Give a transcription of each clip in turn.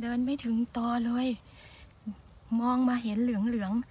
เดินไม่ถึงตอเลย มองมาเห็นเหลืองเหลืองๆ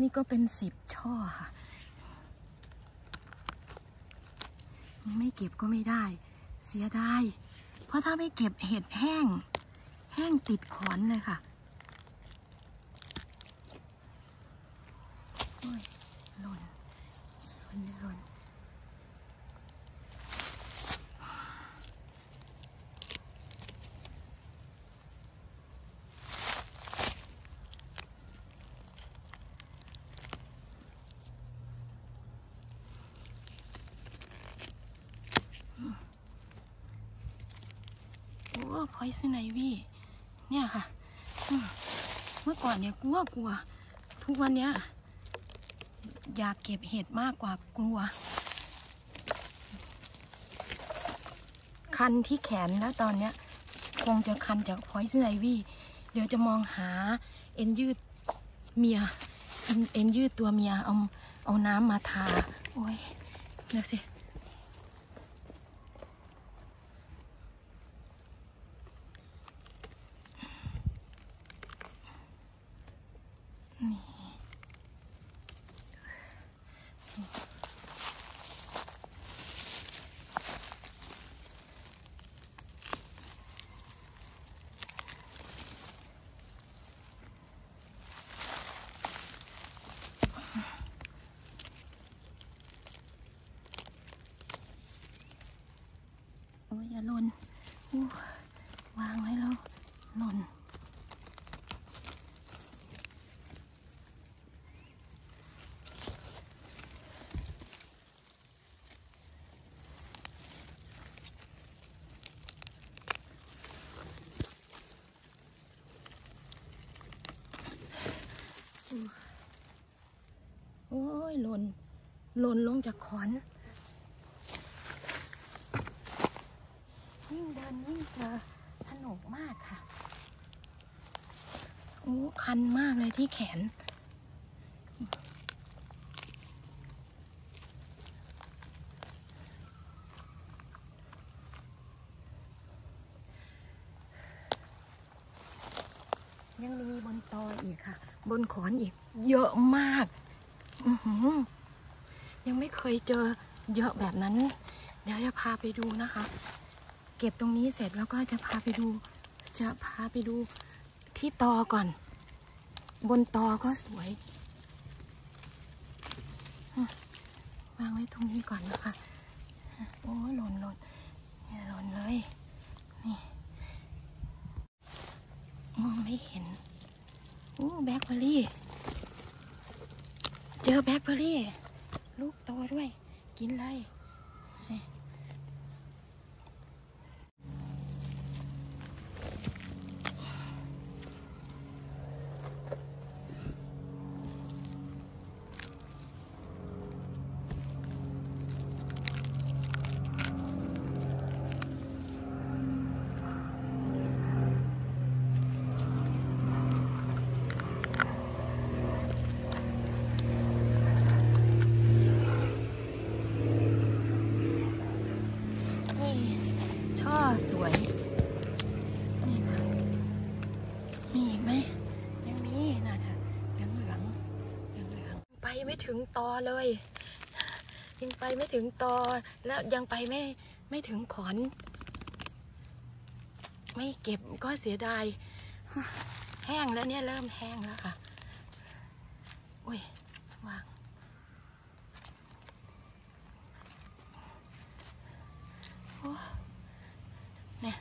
นี่ก็เป็นสิบช่อค่ะ ไม่เก็บก็ไม่ได้ เสียดาย เพราะถ้าไม่เก็บเห็ดแห้ง แห้งติดขอนเลยค่ะ โอ้ย หล่นหล่นหล่นโอ้พอยส์ไนวี่เนี่ยค่ะ เมื่อก่อนเนี่ยกลัวกลัว ทุกวันเนี้ย อยากเก็บเห็ดมากกว่ากลัว คันที่แขนแล้วตอนเนี้ย คงจะคันจากพอยซ์ไนวี่เดี๋ยวจะมองหาเอ็นยืดเมียเอ็นเอ็นยืดตัวเมียเอาเอาน้ำมาทา โอ้ยเดี๋ยวสิ หล่นวางไว้แล้วหล่นโอ้ยหล่นหล่นลงจากขอน ยิ่่เจอสนุกมากค่ะโอ้คันมากเลยที่แขน ยังมีบนตออีกค่ะ บนขอนอีก เยอะมากยังไม่เคยเจอเยอะแบบนั้น เดี๋ยวจะพาไปดูนะคะ เก็บตรงนี้เสร็จแล้วก็จะพาไปดู จะพาไปดูที่ตอก่อน บนตอก็สวยวางไว้ตรงนี้ก่อนนะคะ โอ้หล่นหล่นเนี่ยหล่นเลย นี่ มองไม่เห็นโอ้แบล็คเบอร์รี่ เจอแบล็คเบอร์รี่ ลูกโตด้วย กินเลย นี่ ช่อสวย นี่ค่ะ มีอีกไหม ยังมีน่ะเหลืองเหลืองเหลืองเหลืองไปไม่ถึงตอเลย ยังไปไม่ถึงตอ แล้วยังไปไม่ไม่ถึงขอน ไม่เก็บก็เสียดาย แห้งแล้วเนี่ยเริ่มแห้งแล้วค่ะ อุ้ยวาง โอ้เนี่ย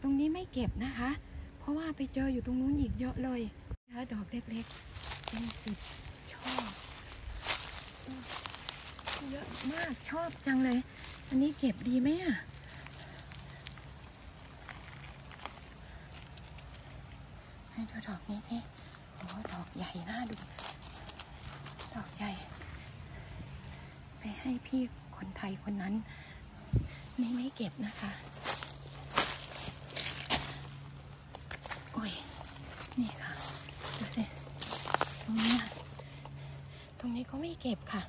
ตรงนี้ ไม่เก็บนะคะ เพราะว่าไปเจออยู่ตรงนู้นอีกเยอะเลยนะคะดอกเล็กๆ เป็นสิบชออืมเยอะมากชอบจังเลย อันนี้เก็บดีไหมอะให้ดูดอกนี้สิโอ้ดอกใหญ่น่าดู ดอกใหญ่ ไปให้พี่คนไทยคนนั้น นี่ไม่เก็บนะคะ โอ้ย นี่ค่ะ ดูสิ ตรงนี้ตรงนี้ก็ไม่เก็บค่ะ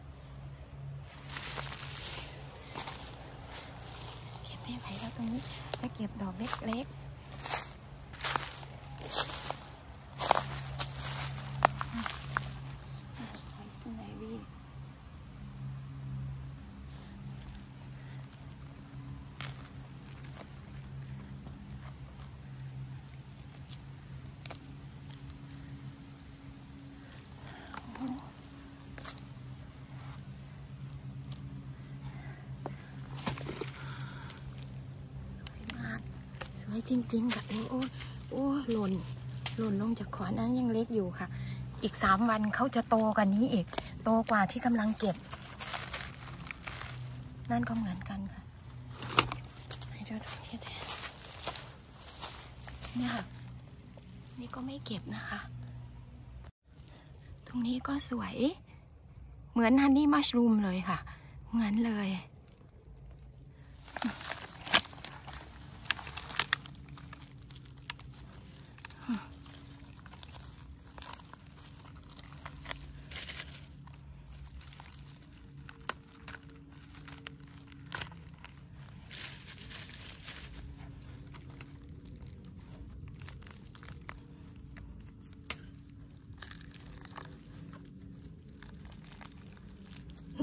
เก็บไม่ไหวแล้วตรงนี้จะเก็บดอกเล็กๆ Poison ivy สวยมาก สวย จริงๆค่ะโอ้โอ้โอ้หล่น หล่นลงจากขอนนั้นยังเล็กอยู่ค่ะ อีกสามวันเขาจะโตกว่านี้อีก โตกว่าที่กำลังเก็บ นั่นก็เหมือนกันค่ะให้ดูตรงนี้แทนเนี่ยค่ะ นี่ก็ไม่เก็บนะคะ ตรงนี้ก็สวย เหมือนฮันนี่มัชรูมเลยค่ะ เหมือนเลย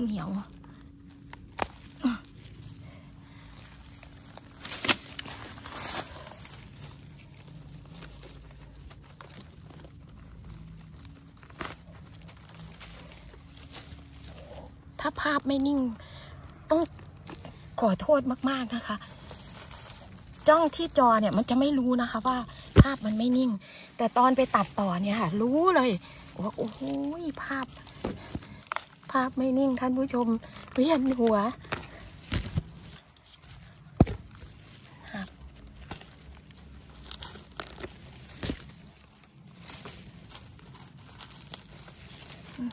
เหนียวถ้าภาพไม่นิ่ง ต้องขอโทษมาก ๆ นะคะ จ้องที่จอเนี่ยมันจะไม่รู้นะคะว่าภาพมันไม่นิ่ง แต่ตอนไปตัดต่อเนี่ยค่ะ รู้เลยว่าโอ้โหภาพาพไม่นิ่งท่านผู้ชมเวียนหัวกอืม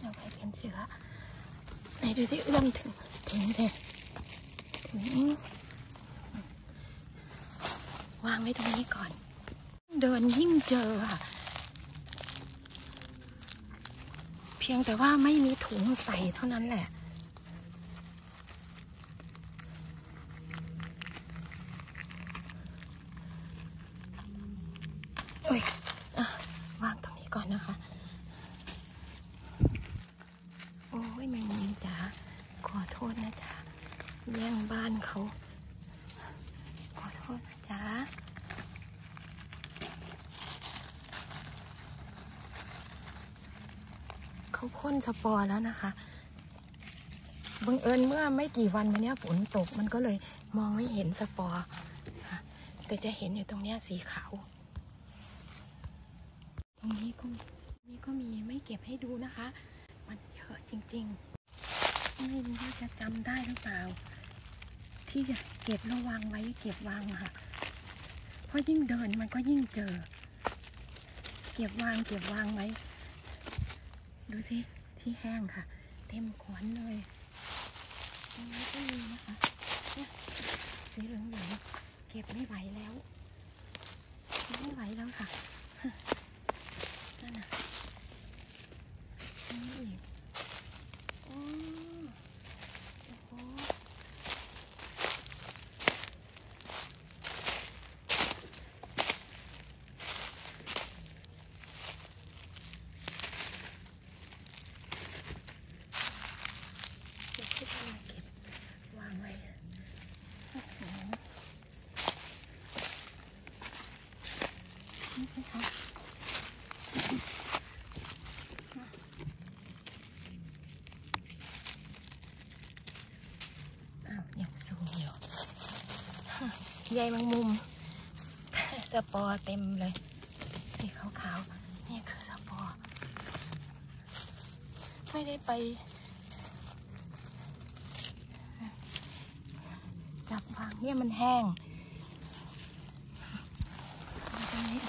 เอาไปเป็นเสือไหนดูที่เอื้อมถึงถึงเถอะถึงวางไว้ตรงนี้ก่อน เดินยิ่งเจอค่ะ เพียงแต่ว่าไม่มีถุงใส่เท่านั้นแหละ อุ๊ยอะวางตรงนี้ก่อนนะคะ โอ้ยแมงมุมจ๋าขอโทษนะจ๊ะแย่งบ้านเขา ขอโทษนะจ๊ะ เขาพ่นสปอร์แล้วนะคะบังเอิญเมื่อไม่กี่วันมาเนี้ยฝนตกมันก็เลยมองไม่เห็นสปอร์แต่จะเห็นอยู่ตรงเนี้ยสีขาวตรงนี้ก็มีนี่ก็มีไม่เก็บให้ดูนะคะ มันเยอะจริง ๆ ไม่รู้ว่าจะจำได้หรือเปล่า ที่จะเก็บระวังไว้เก็บวางค่ะเพราะยิ่งเดินมันก็ยิ่งเจอ เก็บวางเก็บวางไว้ ดูสิที่แห้งค่ะ เต็มขวนเลยตรงนี้ก็มีนะคะเนี่ยสีเหลืองๆเก็บไม่ไหวแล้ว ไม่ไหวแล้วค่ะ นั่นน่ะนี่อีกโอ้โอ้โหเก็บที่ทำมาเก็บวางไว้โอ้โหนี่สิคะ อ้าวยังสูงอยู่ ใยแมงมุม สปอร์เต็มเลย สีขาวๆ นี่คือสปอร์ ไม่ได้ไป จับวางเนี่ยมันแห้งตรงนี้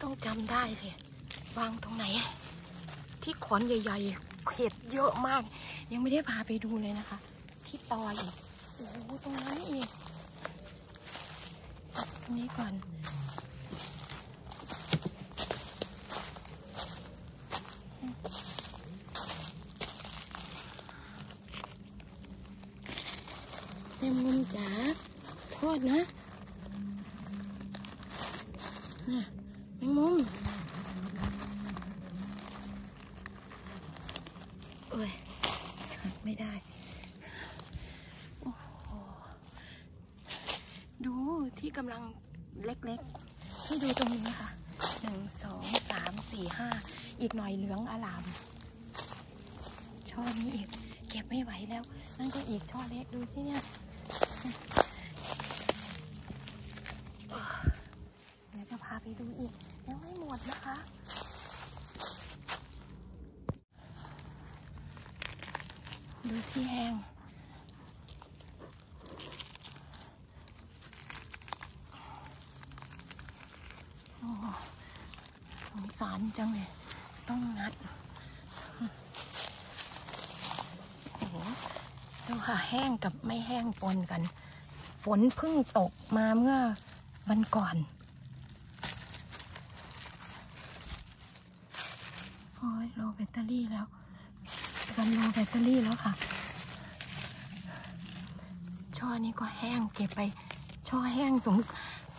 ต้องจำได้สิ วางตรงไหน ที่ขอนใหญ่ๆเห็ดเยอะมาก ยังไม่ได้พาไปดูเลยนะคะ ที่ตออีกโอ้โหตรงนั้นอีกตรงนี้ก่อนเต็มมุมจ๋าโทษนะน่ะแมงมุมเอ้ยหักไม่ได้ โอ้โห ดูที่กำลังเล็กๆ ให้ดูตรงนี้นะคะหนึ่งสองสามสี่ห้าอีกหน่อย เหลืองอลาม ช่อนี้อีก เก็บไม่ไหวแล้ว นั่นก็อีกช่อเล็กดูสิเนี่ยเดี๋ยวจะพาไปดูอีก ยังไม่หมดนะคะดูที่แห้งโอ้สงสารจังเลย ต้องงัดโอ้โหดูค่ะแห้งกับไม่แห้งปนกัน ฝนเพิ่งตกมาเมื่อวันก่อน โอ้ยโลแบตเตอรี่แล้วกันโลแบตเตอรี่แล้วค่ะช่อนี้ก็แห้งเก็บไป ช่อแห้งสง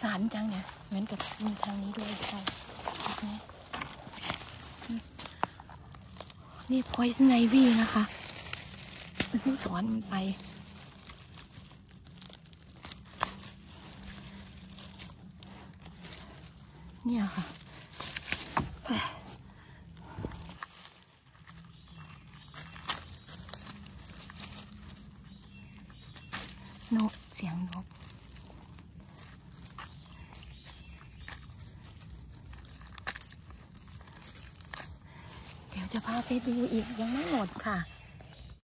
สารจังเนี่ยเหมือนกับมีทางนี้ด้วยใช่แบบ นี่ poison ivy นะคะนี่ถอนมันไป เนี่ยค่ะเอ้ยนกเสียงนก เดี๋ยวจะพาไป ดูอีกยังไม่หมดค่ะ